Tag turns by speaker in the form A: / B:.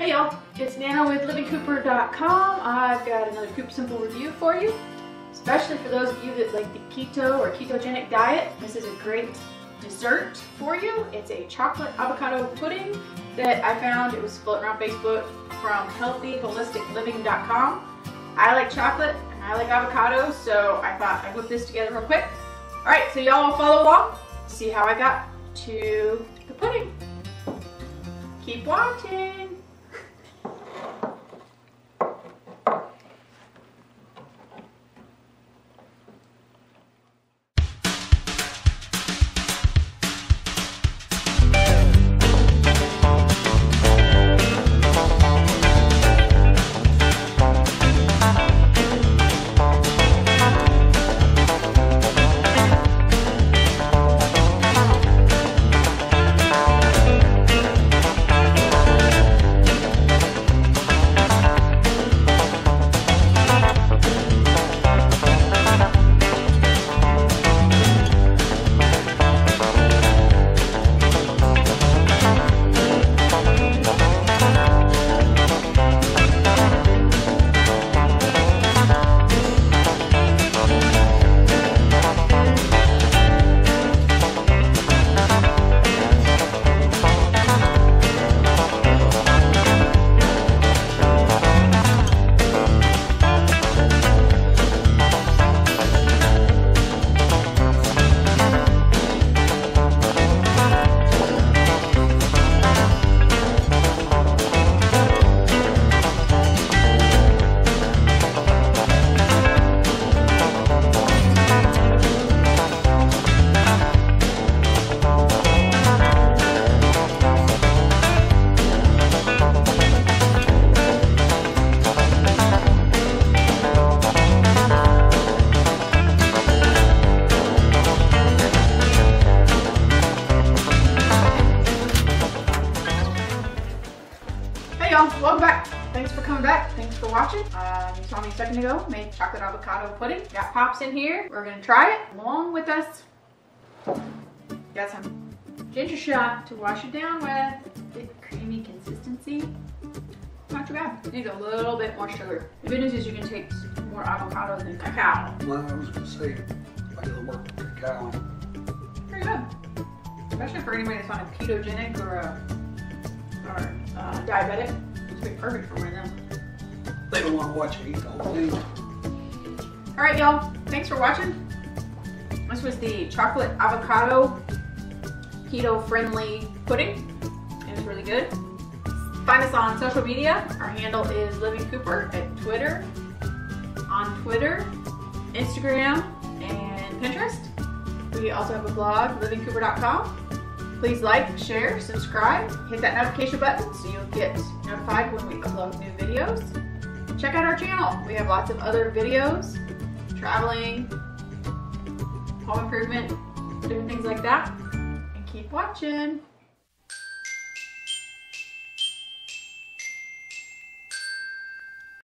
A: Hey y'all, it's Nana with livingcooper.com. I've got another Coop Simple review for you, especially for those of you that like the keto or ketogenic diet. This is a great dessert for you. It's a chocolate avocado pudding that I found. It was floating around Facebook from healthyholisticliving.com. I like chocolate and I like avocado, so I thought I'd whip this together real quick. All right, so y'all follow along, see how I got to the pudding. Keep watching. Hey y'all, welcome back. Thanks for coming back. Thanks for watching. Um, you saw me a second ago, made chocolate avocado pudding. Got pops in here. We're gonna try it along with us. Got some ginger shot to wash it down with. Bit creamy consistency. Not too bad. Needs a little bit more sugar. The good news is you can take more avocado than cacao.
B: Well, I was gonna say, I the work with cacao.
A: Pretty good. Especially for anybody that's on a ketogenic or a or uh, diabetic. It's be perfect for one of them.
B: They don't wanna watch me eat the whole thing.
A: All right, y'all. Thanks for watching. This was the chocolate avocado keto-friendly pudding. It was really good. Find us on social media. Our handle is Living Cooper at Twitter, on Twitter, Instagram, and Pinterest. We also have a blog, livingcooper.com. Please like, share, subscribe, hit that notification button so you'll get notified when we upload new videos. Check out our channel. We have lots of other videos, traveling, home improvement, different things like that. And keep watching.